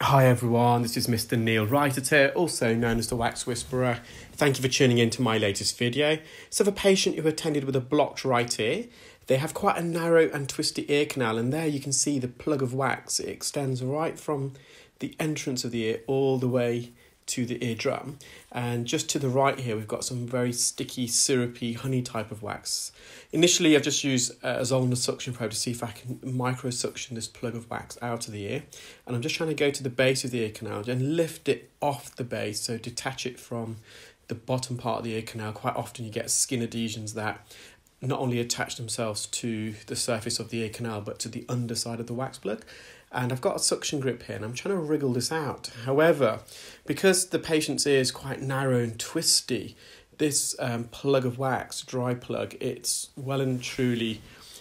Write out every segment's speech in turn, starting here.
Hi everyone, this is Mr. Neel Raithatha here, also known as the Wax Whisperer. Thank you for tuning in to my latest video. So, for a patient who attended with a blocked right ear, they have quite a narrow and twisty ear canal, and there you can see the plug of wax. It extends right from the entrance of the ear all the way to the eardrum. And just to the right here, we've got some very sticky, syrupy, honey type of wax. Initially, I've just used uh, a Zollner suction probe to see if I can micro suction this plug of wax out of the ear. And I'm just trying to go to the base of the ear canal and lift it off the base, so detach it from the bottom part of the ear canal. Quite often, you get skin adhesions that not only attach themselves to the surface of the ear canal but to the underside of the wax plug and I've got a suction grip here and I'm trying to wriggle this out. However, because the patient's ear is quite narrow and twisty, this um, plug of wax, dry plug, it's well and truly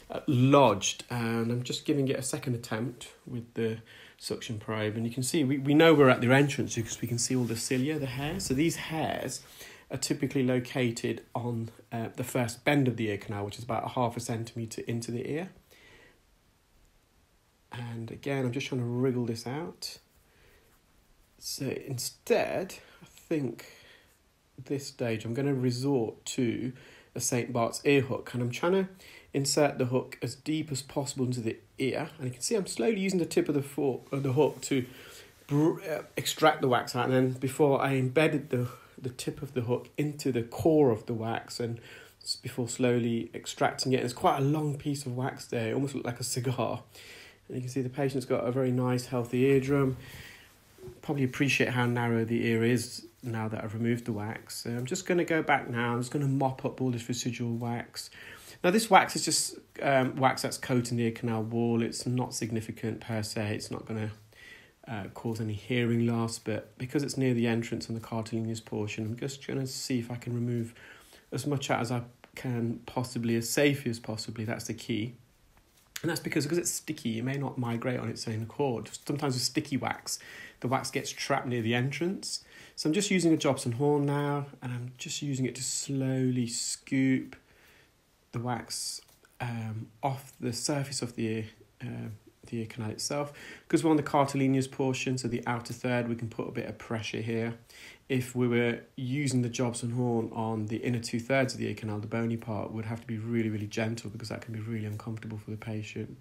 uh, lodged and I'm just giving it a second attempt with the suction probe and you can see we, we know we're at the entrance because we can see all the cilia, the hairs. So these hairs are typically located on uh, the first bend of the ear canal, which is about a half a centimetre into the ear. And again, I'm just trying to wriggle this out. So instead, I think this stage I'm going to resort to a St. Bart's ear hook and I'm trying to insert the hook as deep as possible into the ear. And you can see I'm slowly using the tip of the fork of the hook to br- uh, extract the wax out. And then before I embedded the, the tip of the hook into the core of the wax and before slowly extracting it. It's quite a long piece of wax there, it almost looked like a cigar. And you can see the patient's got a very nice, healthy eardrum. Probably appreciate how narrow the ear is now that I've removed the wax. So I'm just going to go back now. I'm just going to mop up all this residual wax. Now, this wax is just um, wax that's coating the ear canal wall. It's not significant per se. It's not going to uh, cause any hearing loss, but because it's near the entrance and the cartilaginous portion, I'm just going to see if I can remove as much out as I can possibly, as safely as possibly. That's the key. And that's because because it's sticky, it may not migrate on its own accord. Sometimes with sticky wax, the wax gets trapped near the entrance. So I'm just using a Jobson horn now, and I'm just using it to slowly scoop the wax um, off the surface of the ear, uh, the ear canal itself. Because we're on the cartilaginous portion, so the outer third, we can put a bit of pressure here if we were using the Jobson horn on the inner two thirds of the ear canal, the bony part would have to be really, really gentle because that can be really uncomfortable for the patient.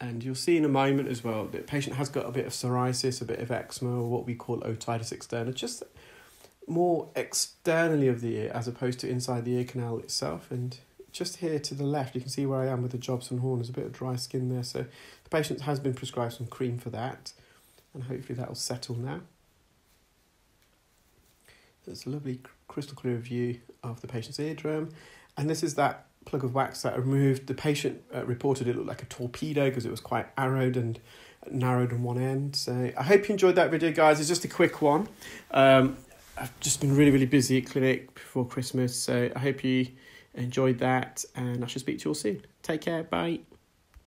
And you'll see in a moment as well, the patient has got a bit of psoriasis, a bit of eczema, or what we call otitis externa, just more externally of the ear as opposed to inside the ear canal itself. And just here to the left, you can see where I am with the Jobson horn. There's a bit of dry skin there, so the patient has been prescribed some cream for that, and hopefully that will settle now. It's a lovely crystal clear view of the patient's eardrum. And this is that plug of wax that I removed. The patient uh, reported it looked like a torpedo because it was quite arrowed and narrowed on one end. So I hope you enjoyed that video, guys. It's just a quick one. Um, I've just been really, really busy at clinic before Christmas. So I hope you enjoyed that and I shall speak to you all soon. Take care. Bye.